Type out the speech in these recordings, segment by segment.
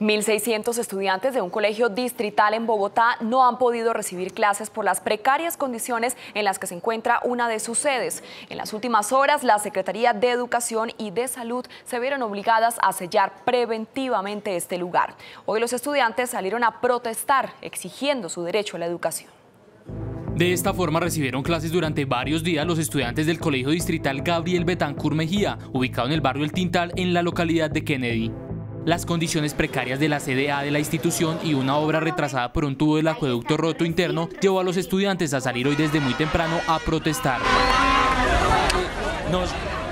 1.600 estudiantes de un colegio distrital en Bogotá no han podido recibir clases por las precarias condiciones en las que se encuentra una de sus sedes. En las últimas horas, la Secretaría de Educación y de Salud se vieron obligadas a sellar preventivamente este lugar. Hoy los estudiantes salieron a protestar exigiendo su derecho a la educación. De esta forma recibieron clases durante varios días los estudiantes del Colegio Distrital Gabriel Betancur Mejía, ubicado en el barrio El Tintal, en la localidad de Kennedy. Las condiciones precarias de la CDA de la institución y una obra retrasada por un tubo del acueducto roto interno llevó a los estudiantes a salir hoy desde muy temprano a protestar. Nos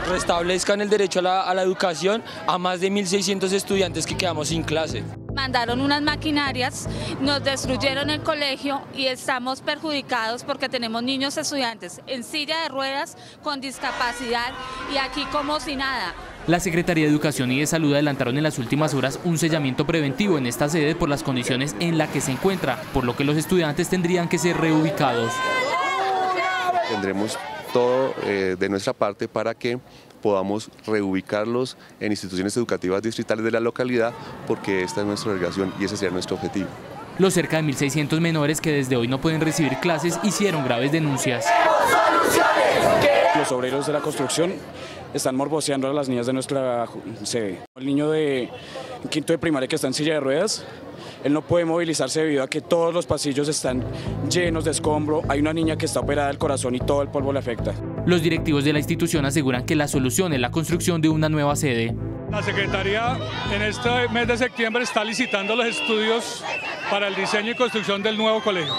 restablezcan el derecho a la, a la educación a más de 1.600 estudiantes que quedamos sin clase. Mandaron unas maquinarias, nos destruyeron el colegio y estamos perjudicados porque tenemos niños estudiantes en silla de ruedas con discapacidad y aquí como si nada. La Secretaría de Educación y de Salud adelantaron en las últimas horas un sellamiento preventivo en esta sede por las condiciones en las que se encuentra, por lo que los estudiantes tendrían que ser reubicados. Tendremos todo eh, de nuestra parte para que podamos reubicarlos en instituciones educativas distritales de la localidad, porque esta es nuestra obligación y ese sería nuestro objetivo. Los cerca de 1.600 menores que desde hoy no pueden recibir clases hicieron graves denuncias. Los obreros de la construcción están morboseando a las niñas de nuestra sede. El niño de quinto de primaria que está en silla de ruedas él no puede movilizarse debido a que todos los pasillos están llenos de escombro. Hay una niña que está operada del corazón y todo el polvo le afecta. Los directivos de la institución aseguran que la solución es la construcción de una nueva sede. La Secretaría en este mes de septiembre está licitando los estudios para el diseño y construcción del nuevo colegio.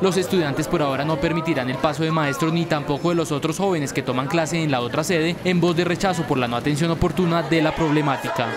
Los estudiantes por ahora no permitirán el paso de maestros ni tampoco de los otros jóvenes que toman clase en la otra sede en voz de rechazo por la no atención oportuna de la problemática.